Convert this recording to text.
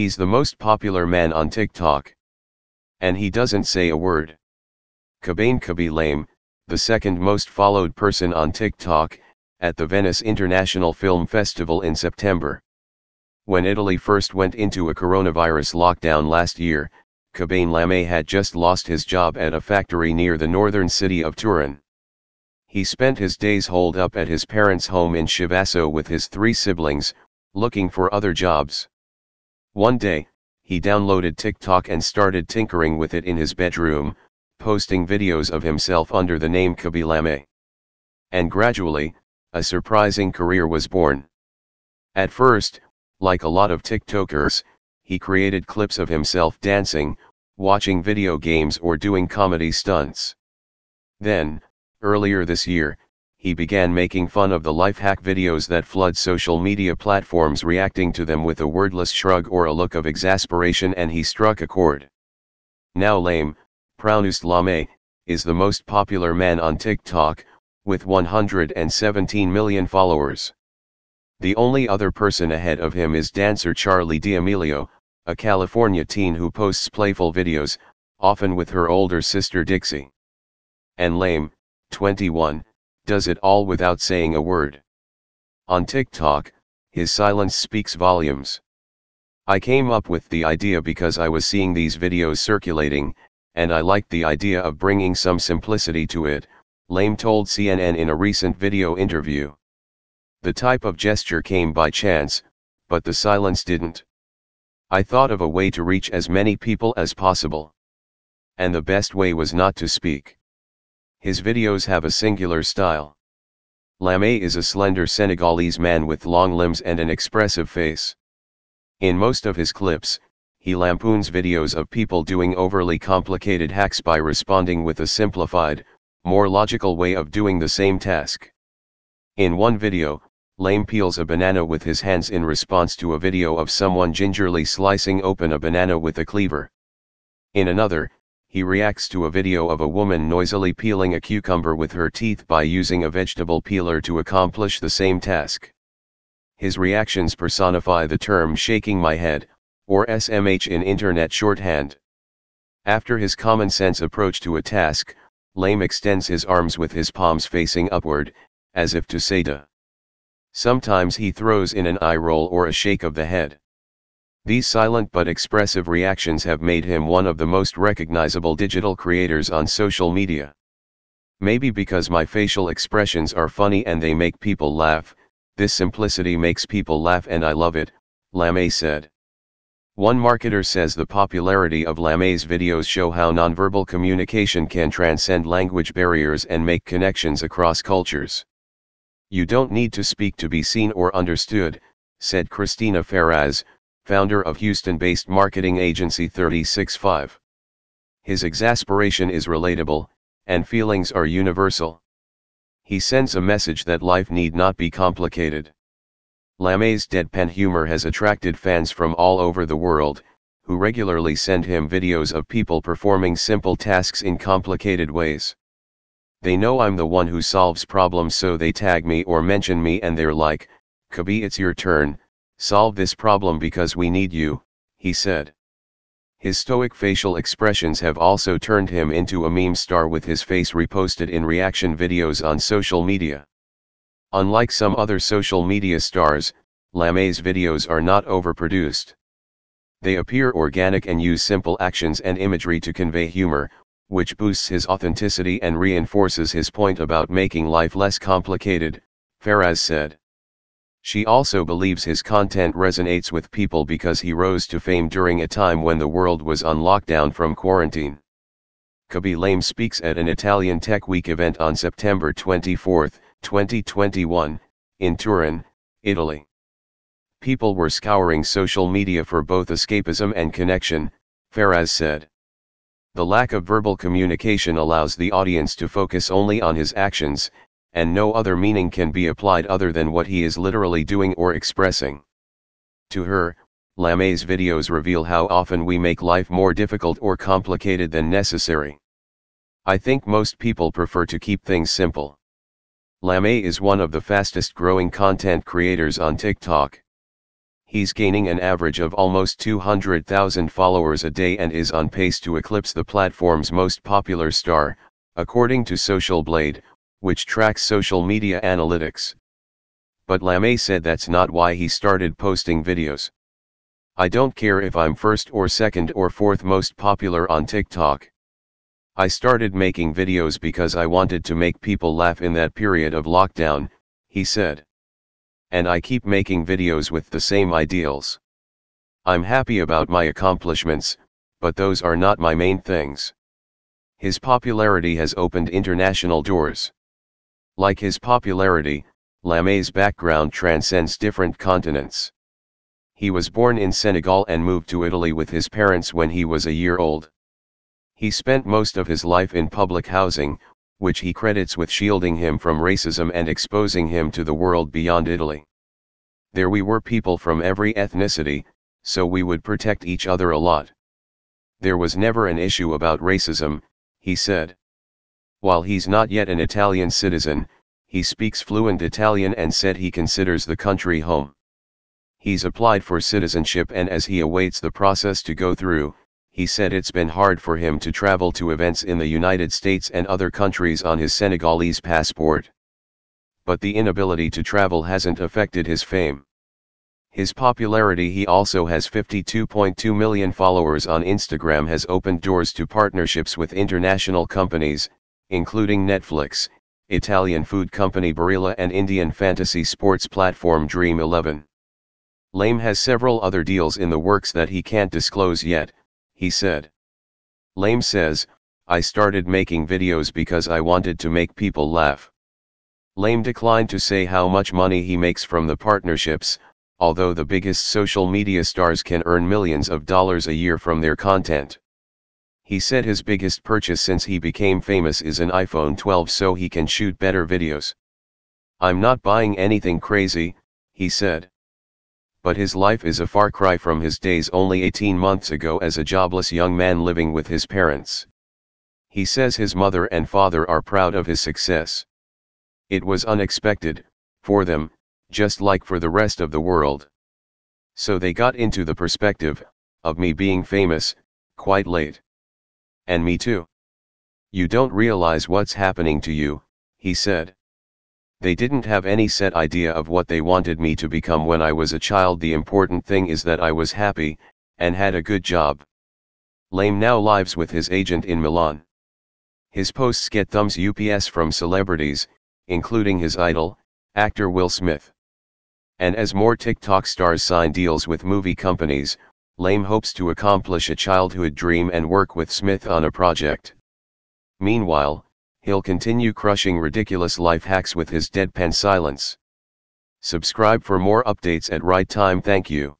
He's the most popular man on TikTok. And he doesn't say a word. Khabane Khaby Lame, the second most followed person on TikTok, at the Venice International Film Festival in September. When Italy first went into a coronavirus lockdown last year, Khabane Lame had just lost his job at a factory near the northern city of Turin. He spent his days holed up at his parents' home in Chivasso with his three siblings, looking for other jobs. One day, he downloaded TikTok and started tinkering with it in his bedroom, posting videos of himself under the name Khaby Lame. And gradually, a surprising career was born. At first, like a lot of TikTokers, he created clips of himself dancing, watching video games or doing comedy stunts. Then, earlier this year, he began making fun of the life hack videos that flood social media platforms reacting to them with a wordless shrug or a look of exasperation and he struck a chord. Now lame, Proust Lame, is the most popular man on TikTok, with 117 million followers. The only other person ahead of him is dancer Charlie D'Amelio, a California teen who posts playful videos, often with her older sister Dixie. And Lame, 21, does it all without saying a word. On TikTok, his silence speaks volumes. I came up with the idea because I was seeing these videos circulating, and I liked the idea of bringing some simplicity to it, Lame told CNN in a recent video interview. The type of gesture came by chance, but the silence didn't. I thought of a way to reach as many people as possible. And the best way was not to speak. His videos have a singular style. Lame is a slender Senegalese man with long limbs and an expressive face. In most of his clips, he lampoons videos of people doing overly complicated hacks by responding with a simplified, more logical way of doing the same task. In one video, Lame peels a banana with his hands in response to a video of someone gingerly slicing open a banana with a cleaver. In another, he reacts to a video of a woman noisily peeling a cucumber with her teeth by using a vegetable peeler to accomplish the same task. His reactions personify the term shaking my head, or SMH in internet shorthand. After his common sense approach to a task, Lame extends his arms with his palms facing upward, as if to say duh. Sometimes he throws in an eye roll or a shake of the head. These silent but expressive reactions have made him one of the most recognizable digital creators on social media. Maybe because my facial expressions are funny and they make people laugh, this simplicity makes people laugh and I love it, Lame said. One marketer says the popularity of Lame's videos show how nonverbal communication can transcend language barriers and make connections across cultures. You don't need to speak to be seen or understood, said Christina Ferraz, founder of Houston-based marketing agency 365. His exasperation is relatable, and feelings are universal. He sends a message that life need not be complicated. Lame's deadpan humor has attracted fans from all over the world, who regularly send him videos of people performing simple tasks in complicated ways. They know I'm the one who solves problems so they tag me or mention me and they're like, Khaby it's your turn, solve this problem because we need you, he said. His stoic facial expressions have also turned him into a meme star with his face reposted in reaction videos on social media. Unlike some other social media stars, Lame's videos are not overproduced. They appear organic and use simple actions and imagery to convey humor, which boosts his authenticity and reinforces his point about making life less complicated, Ferraz said. She also believes his content resonates with people because he rose to fame during a time when the world was on lockdown from quarantine. Khaby Lame speaks at an Italian Tech Week event on September 24, 2021, in Turin, Italy. People were scouring social media for both escapism and connection, Ferraz said. The lack of verbal communication allows the audience to focus only on his actions, and no other meaning can be applied other than what he is literally doing or expressing. To her, Lame's videos reveal how often we make life more difficult or complicated than necessary. I think most people prefer to keep things simple. Lame is one of the fastest growing content creators on TikTok. He's gaining an average of almost 200,000 followers a day and is on pace to eclipse the platform's most popular star, according to Social Blade, which tracks social media analytics. But Lame said that's not why he started posting videos. I don't care if I'm first or second or fourth most popular on TikTok. I started making videos because I wanted to make people laugh in that period of lockdown, he said. And I keep making videos with the same ideals. I'm happy about my accomplishments, but those are not my main things. His popularity has opened international doors. Like his popularity, Lame's background transcends different continents. He was born in Senegal and moved to Italy with his parents when he was a year old. He spent most of his life in public housing, which he credits with shielding him from racism and exposing him to the world beyond Italy. There we were people from every ethnicity, so we would protect each other a lot. There was never an issue about racism, he said. While he's not yet an Italian citizen, he speaks fluent Italian and said he considers the country home. He's applied for citizenship and as he awaits the process to go through, he said it's been hard for him to travel to events in the United States and other countries on his Senegalese passport. But the inability to travel hasn't affected his fame. His popularity he also has 52.2 million followers on Instagram has opened doors to partnerships with international companies, including Netflix, Italian food company Barilla and Indian fantasy sports platform Dream 11. Lame has several other deals in the works that he can't disclose yet, he said. Lame says, I started making videos because I wanted to make people laugh. Lame declined to say how much money he makes from the partnerships, although the biggest social media stars can earn millions of dollars a year from their content. He said his biggest purchase since he became famous is an iPhone 12 so he can shoot better videos. I'm not buying anything crazy, he said but his life is a far cry from his days only 18 months ago as a jobless young man living with his parents. He says his mother and father are proud of his success. It was unexpected, for them, just like for the rest of the world. So they got into the perspective, of me being famous, quite late. And me too. You don't realize what's happening to you, he said. They didn't have any set idea of what they wanted me to become when I was a child the important thing is that I was happy, and had a good job. Lame now lives with his agent in Milan. His posts get thumbs UPS from celebrities, including his idol, actor Will Smith. And as more TikTok stars sign deals with movie companies, Lame hopes to accomplish a childhood dream and work with Smith on a project. Meanwhile, he'll continue crushing ridiculous life hacks with his deadpan silence. Subscribe for more updates at right time thank you.